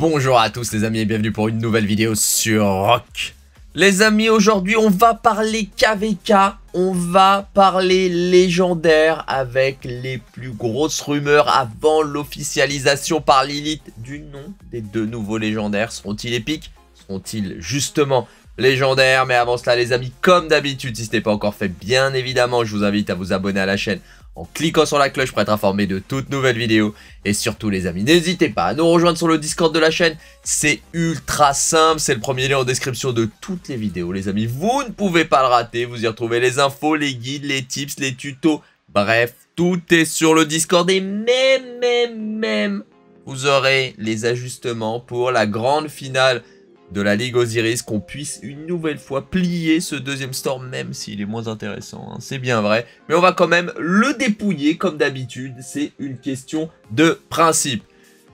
Bonjour à tous les amis et bienvenue pour une nouvelle vidéo sur Rock. Les amis, aujourd'hui on va parler KVK, on va parler légendaire avec les plus grosses rumeurs avant l'officialisation par Lilith du nom des deux nouveaux légendaires. Seront-ils épiques? Seront-ils justement légendaires Mais avant cela les amis, comme d'habitude, si ce n'est pas encore fait, bien évidemment, je vous invite à vous abonner à la chaîne en cliquant sur la cloche pour être informé de toutes nouvelles vidéos. Et surtout les amis, n'hésitez pas à nous rejoindre sur le Discord de la chaîne. C'est ultra simple, c'est le premier lien en description de toutes les vidéos les amis. Vous ne pouvez pas le rater, vous y retrouvez les infos, les guides, les tips, les tutos. Bref, tout est sur le Discord et même, même, même, vous aurez les ajustements pour la grande finale de la Ligue Osiris, qu'on puisse une nouvelle fois plier ce deuxième storm, même s'il est moins intéressant, hein. c'est bien vrai. Mais on va quand même le dépouiller comme d'habitude, c'est une question de principe.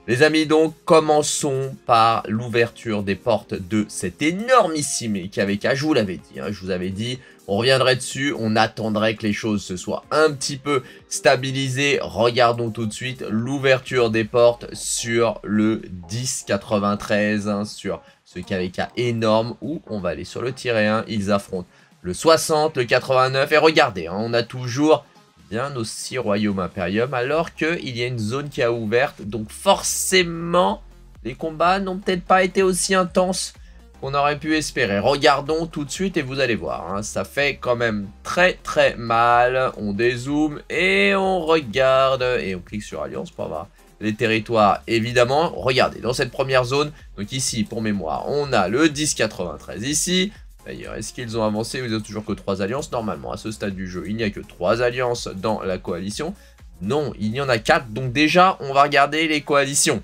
Les amis, donc, commençons par l'ouverture des portes de cet énormissime KVK. Je vous l'avais dit, hein, je vous avais dit, on reviendrait dessus, on attendrait que les choses se soient un petit peu stabilisées. Regardons tout de suite l'ouverture des portes sur le 1093, hein, sur ce KVK énorme où on va aller sur le tiré 1, ils affrontent le 60, le 89 et regardez, hein, on a toujours bien aussi Royaume Imperium alors qu'il y a une zone qui a ouverte donc forcément les combats n'ont peut-être pas été aussi intenses qu'on aurait pu espérer. Regardons tout de suite et vous allez voir, hein, ça fait quand même très très mal. On dézoome et on regarde. Et on clique sur Alliance pour avoir les territoires, évidemment. Regardez, dans cette première zone, donc ici, pour mémoire, on a le 1093 ici. D'ailleurs, est-ce qu'ils ont avancé Ils ont toujours que 3 alliances? Normalement, à ce stade du jeu, il n'y a que 3 alliances dans la coalition. Non, il y en a 4. Donc déjà, on va regarder les coalitions.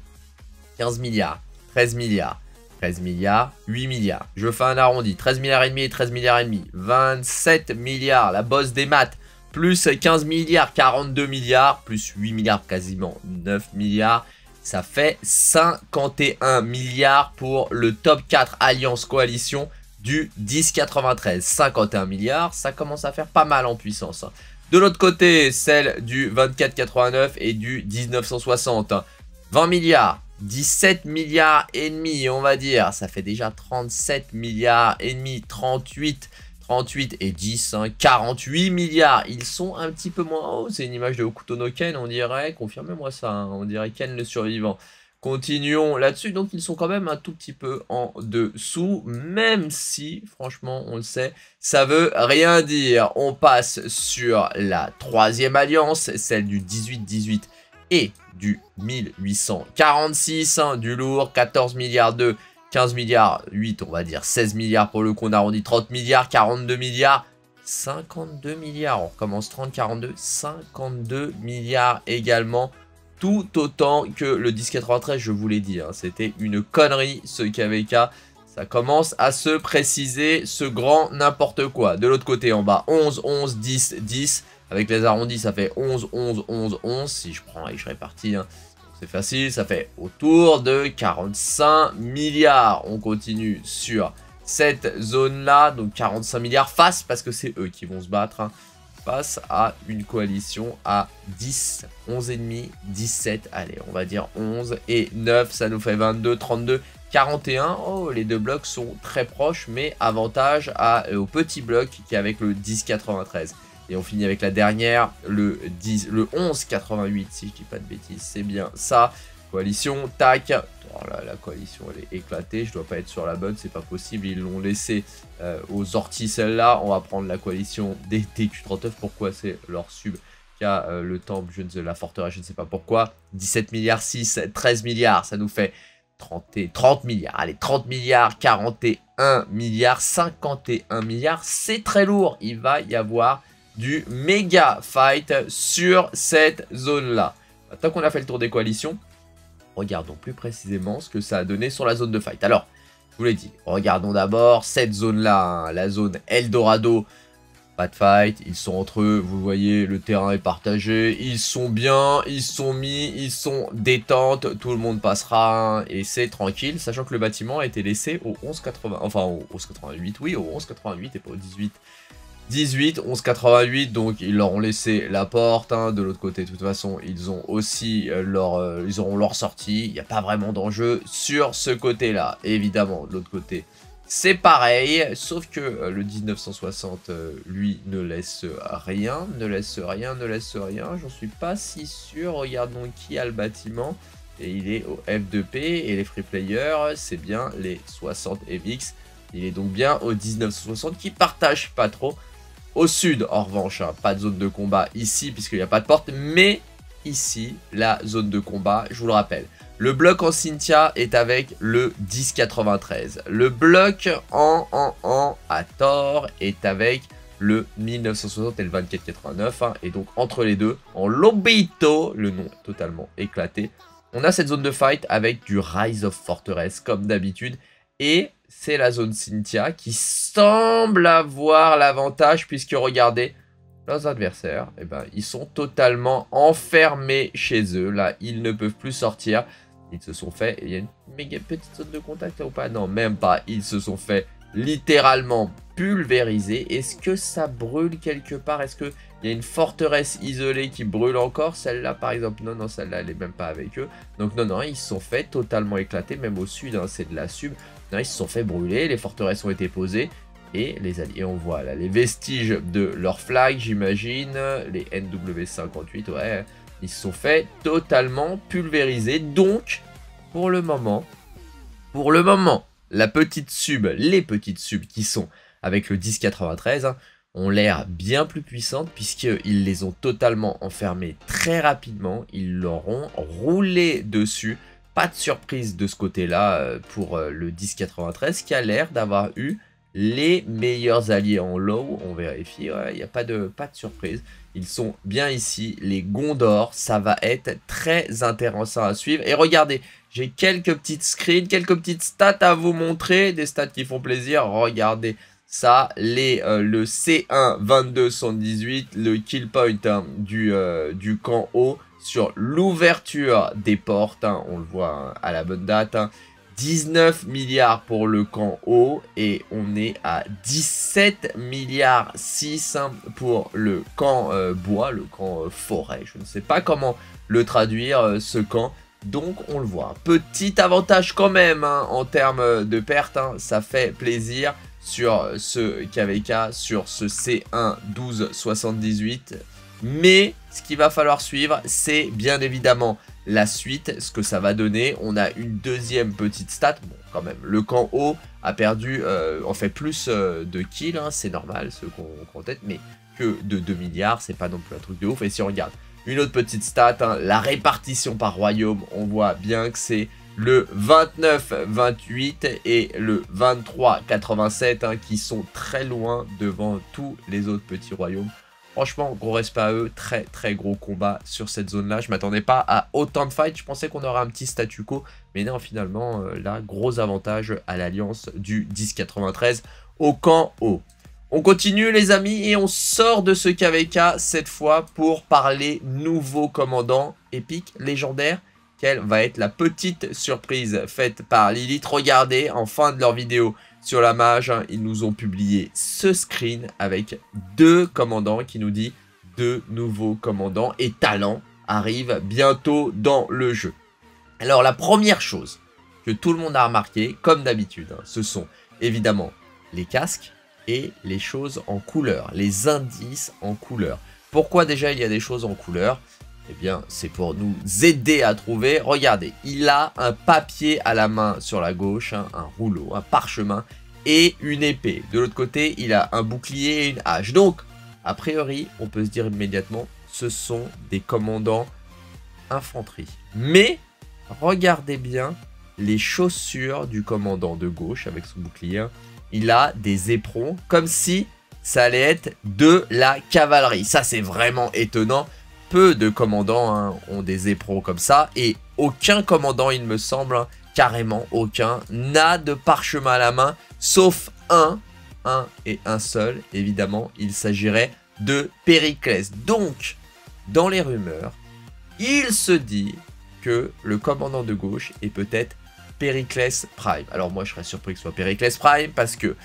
15 milliards, 13 milliards, 13 milliards, 8 milliards. Je fais un arrondi. 13 milliards et demi et 13 milliards et demi. 27 milliards, la bosse des maths plus 15 milliards, 42 milliards, plus 8 milliards, quasiment 9 milliards. Ça fait 51 milliards pour le top 4 Alliance Coalition du 1093. 51 milliards, ça commence à faire pas mal en puissance. De l'autre côté, celle du 2489 et du 1960. 20 milliards, 17 milliards et demi, on va dire. Ça fait déjà 37 milliards et demi, 38 38 et 10, 48 hein, milliards. Ils sont un petit peu moins hauts. C'est une image de Okuto no Ken, on dirait. Confirmez-moi ça. Hein. On dirait Ken le survivant. Continuons là-dessus. Donc, ils sont quand même un tout petit peu en dessous. Même si, franchement, on le sait, ça veut rien dire. On passe sur la troisième alliance, celle du 18-18 et du 1846. Hein, du lourd, 14 milliards de 15 milliards, 8 on va dire, 16 milliards pour le coup, on arrondit 30 milliards, 42 milliards, 52 milliards, on recommence 30, 42, 52 milliards également, tout autant que le 1093, je vous l'ai dit, hein. c'était une connerie ce KVK, ça commence à se préciser ce grand n'importe quoi. De l'autre côté en bas, 11, 11, 10, 10, avec les arrondis ça fait 11, 11, 11, 11, si je prends et je répartis, hein, c'est facile, ça fait autour de 45 milliards. On continue sur cette zone-là, donc 45 milliards face, parce que c'est eux qui vont se battre, hein, face à une coalition à 10, 11 et demi, 17, allez, on va dire 11 et 9, ça nous fait 22, 32, 41. Oh, les deux blocs sont très proches, mais avantage à, euh, au petit bloc qui est avec le 10,93. Et on finit avec la dernière, le 10, le 11,88 si je dis pas de bêtises, c'est bien ça. Coalition, tac. Oh la coalition elle est éclatée, je dois pas être sur la bonne, c'est pas possible. Ils l'ont laissé euh, aux orties celle-là. On va prendre la coalition des TQ39. Pourquoi c'est leur sub qui a euh, le temple, je ne sais, la forteresse, je ne sais pas pourquoi. 17 milliards 6, 13 milliards, ça nous fait 30, 30 milliards. Allez, 30 milliards, 41 milliards, 51 milliards. C'est très lourd. Il va y avoir du méga fight sur cette zone-là. Tant qu'on a fait le tour des coalitions, regardons plus précisément ce que ça a donné sur la zone de fight. Alors, je vous l'ai dit, regardons d'abord cette zone-là, hein, la zone Eldorado. Pas de fight, ils sont entre eux, vous voyez, le terrain est partagé, ils sont bien, ils sont mis, ils sont détente, tout le monde passera, hein, et c'est tranquille, sachant que le bâtiment a été laissé au 11,80, enfin au 11,88, oui, au 11,88 et pas au 18 18, 1188, donc ils leur ont laissé la porte. Hein. De l'autre côté, de toute façon, ils ont aussi euh, leur, euh, leur sortie. Il n'y a pas vraiment d'enjeu sur ce côté-là. Évidemment, de l'autre côté, c'est pareil. Sauf que euh, le 1960, lui, ne laisse rien, ne laisse rien, ne laisse rien. J'en suis pas si sûr. Regardons qui a le bâtiment. Et il est au F2P. Et les free players, c'est bien les 60 FX. Il est donc bien au 1960 qui partage pas trop. Au sud, en revanche, hein, pas de zone de combat ici puisqu'il n'y a pas de porte, mais ici, la zone de combat, je vous le rappelle. Le bloc en Cynthia est avec le 1093. Le bloc en, en, en à Thor est avec le 1960 et le 2489. Hein, et donc entre les deux, en Lobito, le nom totalement éclaté, on a cette zone de fight avec du Rise of Fortress comme d'habitude. Et c'est la zone Cynthia qui semble avoir l'avantage puisque regardez, leurs adversaires, eh ben, ils sont totalement enfermés chez eux. Là, ils ne peuvent plus sortir. Ils se sont fait... Il y a une méga petite zone de contact là ou pas? Non, même pas. Ils se sont fait littéralement pulvériser. Est-ce que ça brûle quelque part? Est-ce qu'il y a une forteresse isolée qui brûle encore? Celle-là, par exemple Non, non, celle-là, elle n'est même pas avec eux. Donc, non, non, ils se sont fait totalement éclater. Même au sud, hein, c'est de la sub ils se sont fait brûler, les forteresses ont été posées. Et les alliés, on voit là les vestiges de leur flag, j'imagine. Les NW58, ouais. Ils se sont fait totalement pulvériser. Donc, pour le moment, pour le moment, la petite sub, les petites subs qui sont avec le 1093, hein, ont l'air bien plus puissantes puisqu'ils les ont totalement enfermés très rapidement. Ils leur ont roulé dessus. Pas de surprise de ce côté-là euh, pour euh, le 1093 qui a l'air d'avoir eu les meilleurs alliés en low. On vérifie, il n'y a pas de, pas de surprise. Ils sont bien ici, les Gondor. Ça va être très intéressant à suivre. Et regardez, j'ai quelques petites screens, quelques petites stats à vous montrer. Des stats qui font plaisir. Regardez ça, les, euh, le C1 2218, le kill point hein, du, du camp haut sur l'ouverture des portes. Hein, on le voit hein, à la bonne date. 19 hein. milliards pour le camp haut et on est à 17 milliards 6 pour le camp euh, bois, le camp euh, forêt. Je ne sais pas comment le traduire euh, ce camp. Donc on le voit. Petit avantage quand même en termes de pertes. ça fait plaisir sur ce KVK, sur ce C1 1278. Mais ce qu'il va falloir suivre, c'est bien évidemment la suite, ce que ça va donner. On a une deuxième petite stat. Bon, quand même, le camp haut a perdu, euh, en fait, plus euh, de kills. Hein, c'est normal, ce qu'on tête, mais que de 2 milliards, c'est pas non plus un truc de ouf. Et si on regarde une autre petite stat, hein, la répartition par royaume, on voit bien que c'est le 29-28 et le 23-87 hein, qui sont très loin devant tous les autres petits royaumes. Franchement, gros respect à eux. Très, très gros combat sur cette zone-là. Je m'attendais pas à autant de fights. Je pensais qu'on aurait un petit statu quo. Mais non, finalement, euh, là, gros avantage à l'alliance du 1093 au camp haut. On continue les amis et on sort de ce KVK cette fois pour parler nouveau commandant épique, légendaire. Quelle va être la petite surprise faite par Lilith? Regardez en fin de leur vidéo sur la mage, hein, ils nous ont publié ce screen avec deux commandants qui nous dit deux nouveaux commandants et talents arrivent bientôt dans le jeu. Alors la première chose que tout le monde a remarqué, comme d'habitude, hein, ce sont évidemment les casques et les choses en couleur, les indices en couleur. Pourquoi déjà il y a des choses en couleur? Eh bien, c'est pour nous aider à trouver. Regardez, il a un papier à la main sur la gauche, hein, un rouleau, un parchemin et une épée. De l'autre côté, il a un bouclier et une hache. Donc, a priori, on peut se dire immédiatement, ce sont des commandants infanterie. Mais, regardez bien les chaussures du commandant de gauche avec son bouclier. Il a des éperons, comme si ça allait être de la cavalerie. Ça, c'est vraiment étonnant peu de commandants hein, ont des éperons comme ça. Et aucun commandant, il me semble, hein, carrément aucun, n'a de parchemin à la main. Sauf un, un et un seul. Évidemment, il s'agirait de Périclès. Donc, dans les rumeurs, il se dit que le commandant de gauche est peut-être Périclès Prime. Alors moi, je serais surpris que ce soit Périclès Prime parce que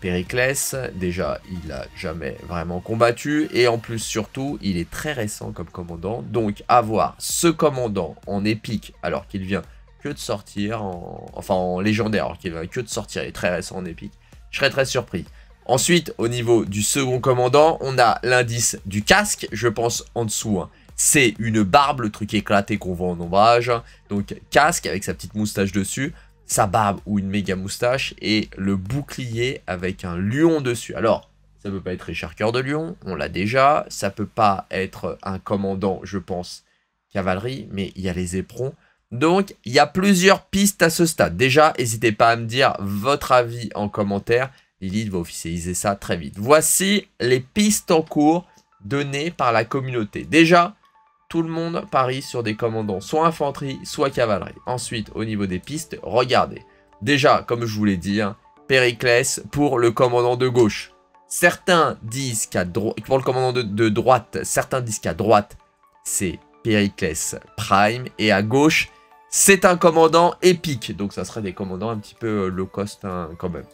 Périclès, déjà, il a jamais vraiment combattu, et en plus, surtout, il est très récent comme commandant, donc avoir ce commandant en épique, alors qu'il vient que de sortir, en, enfin en légendaire, alors qu'il vient que de sortir, il est très récent en épique, je serais très surpris. Ensuite, au niveau du second commandant, on a l'indice du casque, je pense en dessous, hein. c'est une barbe, le truc éclaté qu'on voit en ombrage, donc casque avec sa petite moustache dessus, sa barbe ou une méga moustache et le bouclier avec un lion dessus. Alors, ça peut pas être Richard Cœur de Lion, on l'a déjà. Ça peut pas être un commandant, je pense, cavalerie, mais il y a les éperons. Donc, il y a plusieurs pistes à ce stade. Déjà, n'hésitez pas à me dire votre avis en commentaire. Lilith va officialiser ça très vite. Voici les pistes en cours données par la communauté. Déjà, tout le monde parie sur des commandants, soit infanterie, soit cavalerie. Ensuite, au niveau des pistes, regardez. Déjà, comme je vous l'ai dit, hein, Périclès pour le commandant de gauche. Certains disent qu'à droite, pour le commandant de, droite, certains disent qu'à droite, c'est Périclès Prime, et à gauche, c'est un commandant épique. Donc ça serait des commandants un petit peu euh, low cost hein, quand même.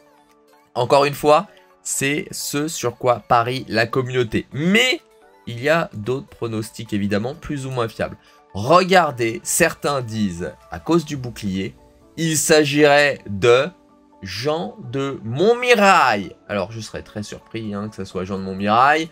Encore une fois, c'est ce sur quoi parie la communauté. Mais il y a d'autres pronostics évidemment plus ou moins fiables. Regardez, certains disent, à cause du bouclier, il s'agirait de Jean de Montmirail. Alors je serais très surpris hein, que ce soit Jean de Montmirail.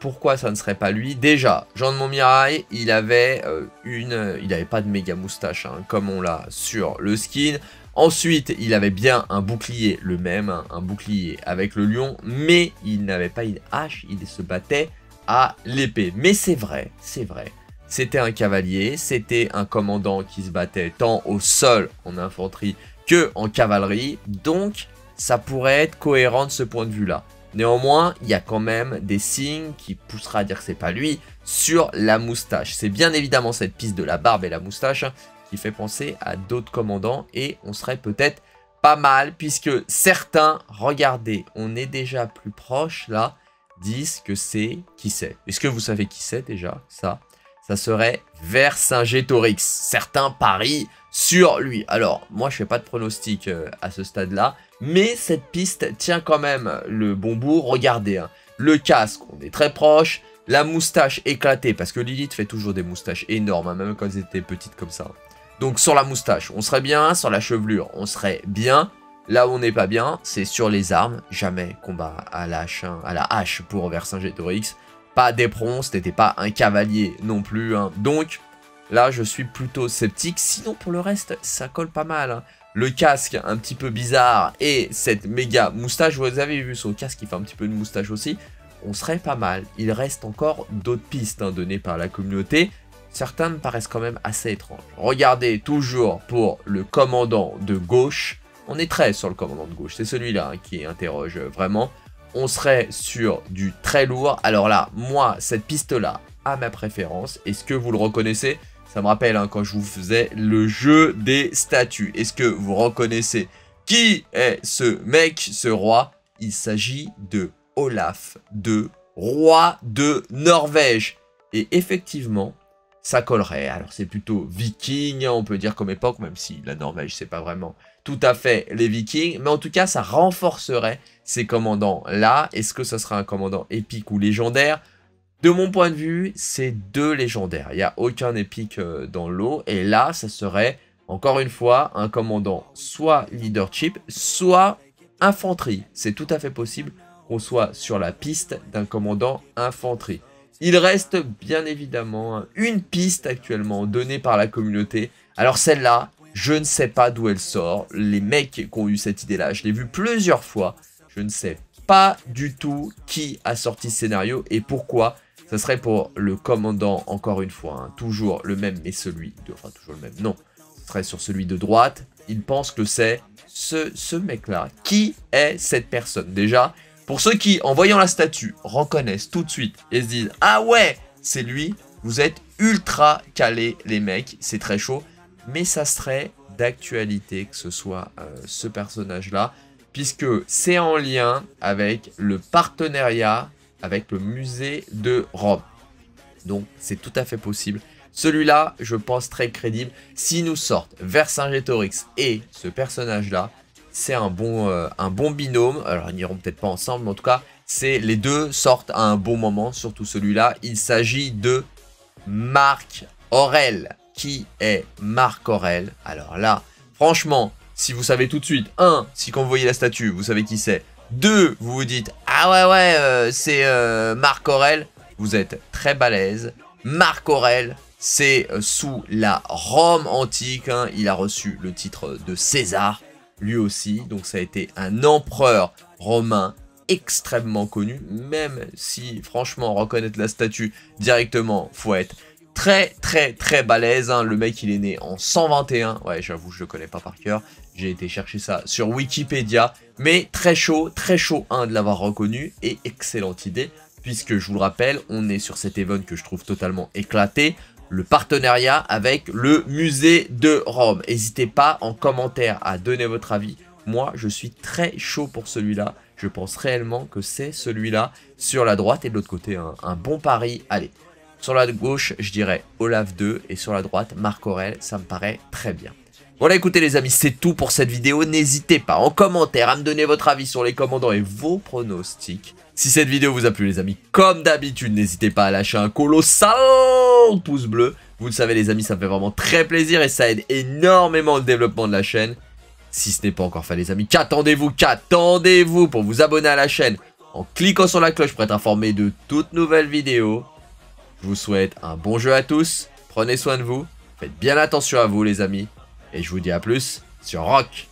Pourquoi ça ne serait pas lui? Déjà, Jean de Montmirail, il avait euh, une, il n'avait pas de méga moustache, hein, comme on l'a sur le skin. Ensuite, il avait bien un bouclier, le même, hein, un bouclier avec le lion, mais il n'avait pas une hache, il se battait à l'épée. Mais c'est vrai, c'est vrai. C'était un cavalier, c'était un commandant qui se battait tant au sol en infanterie que en cavalerie. Donc, ça pourrait être cohérent de ce point de vue-là. Néanmoins, il y a quand même des signes qui poussera à dire que c'est pas lui sur la moustache. C'est bien évidemment cette piste de la barbe et la moustache qui fait penser à d'autres commandants et on serait peut-être pas mal puisque certains, regardez, on est déjà plus proche là disent que c'est qui c'est. Est-ce que vous savez qui c'est déjà? Ça, ça serait Vercingétorix. Certains parient sur lui. Alors, moi, je fais pas de pronostic euh, à ce stade-là, mais cette piste tient quand même le bon bout. Regardez, hein. le casque, on est très proche. La moustache éclatée, parce que Lilith fait toujours des moustaches énormes, hein, même quand elles étaient petites comme ça. Donc sur la moustache, on serait bien. Sur la chevelure, on serait bien. Là où on n'est pas bien, c'est sur les armes. Jamais combat à la hache, hein, pour Vercingétorix. Pas d'éperon, c'était pas un cavalier non plus. Hein. Donc là, je suis plutôt sceptique. Sinon, pour le reste, ça colle pas mal. Hein. Le casque un petit peu bizarre et cette méga moustache. Vous avez vu son casque, qui fait un petit peu de moustache aussi. On serait pas mal. Il reste encore d'autres pistes données par la communauté. Certaines me paraissent quand même assez étranges. Regardez toujours pour le commandant de gauche on est très sur le commandant de gauche. C'est celui-là hein, qui interroge vraiment. On serait sur du très lourd. Alors là, moi, cette piste-là a ma préférence. Est-ce que vous le reconnaissez? Ça me rappelle hein, quand je vous faisais le jeu des statues. Est-ce que vous reconnaissez? Qui est ce mec, ce roi? Il s'agit de Olaf, de roi de Norvège. Et effectivement, ça collerait. Alors c'est plutôt viking, on peut dire comme époque, même si la Norvège c'est pas vraiment tout à fait les vikings, mais en tout cas ça renforcerait ces commandants-là. Est-ce que ça sera un commandant épique ou légendaire? De mon point de vue, c'est deux légendaires. Il n'y a aucun épique euh, dans l'eau, et là ça serait, encore une fois, un commandant soit leadership, soit infanterie. C'est tout à fait possible qu'on soit sur la piste d'un commandant infanterie. Il reste bien évidemment une piste actuellement donnée par la communauté. Alors celle-là, je ne sais pas d'où elle sort. Les mecs qui ont eu cette idée-là, je l'ai vu plusieurs fois. Je ne sais pas du tout qui a sorti ce scénario et pourquoi. Ça serait pour le commandant, encore une fois, hein. toujours le même, mais celui de... Enfin, toujours le même, non. Ce serait sur celui de droite. Il pense que c'est ce, ce mec-là. Qui est cette personne? Déjà, pour ceux qui, en voyant la statue, reconnaissent tout de suite et se disent « Ah ouais, c'est lui !» Vous êtes ultra calés, les mecs. C'est très chaud. Mais ça serait d'actualité que ce soit euh, ce personnage-là. Puisque c'est en lien avec le partenariat avec le musée de Rome. Donc c'est tout à fait possible. Celui-là, je pense très crédible. Si nous sortent Vercingétorix et ce personnage-là, c'est un, bon, euh, un bon binôme. Alors, ils n'iront peut-être pas ensemble, mais en tout cas, les deux sortent à un bon moment, surtout celui-là. Il s'agit de Marc Aurel. Qui est Marc Aurel Alors là, franchement, si vous savez tout de suite, un, si quand vous voyez la statue, vous savez qui c'est. Deux, vous vous dites, ah ouais, ouais, euh, c'est euh, Marc Aurel. Vous êtes très balèze. Marc Aurel, c'est sous la Rome antique. Hein. il a reçu le titre de César lui aussi. Donc ça a été un empereur romain extrêmement connu, même si franchement reconnaître la statue directement, faut être très très très balèze. Hein. Le mec il est né en 121, ouais j'avoue je le connais pas par cœur, j'ai été chercher ça sur Wikipédia, mais très chaud, très chaud un de l'avoir reconnu et excellente idée puisque je vous le rappelle, on est sur cet event que je trouve totalement éclaté, le partenariat avec le musée de Rome. N'hésitez pas en commentaire à donner votre avis. Moi, je suis très chaud pour celui-là. Je pense réellement que c'est celui-là sur la droite et de l'autre côté, un, bon pari. Allez, sur la gauche, je dirais Olaf 2 et sur la droite, Marc Aurel. Ça me paraît très bien. Voilà, écoutez les amis, c'est tout pour cette vidéo. N'hésitez pas en commentaire à me donner votre avis sur les commandants et vos pronostics. Si cette vidéo vous a plu les amis, comme d'habitude, n'hésitez pas à lâcher un colossal pouce bleu. Vous le savez les amis, ça me fait vraiment très plaisir et ça aide énormément le développement de la chaîne. Si ce n'est pas encore fait les amis, qu'attendez-vous Qu'attendez-vous pour vous abonner à la chaîne en cliquant sur la cloche pour être informé de toutes nouvelles vidéos. Je vous souhaite un bon jeu à tous, prenez soin de vous, faites bien attention à vous les amis, et je vous dis à plus sur Rock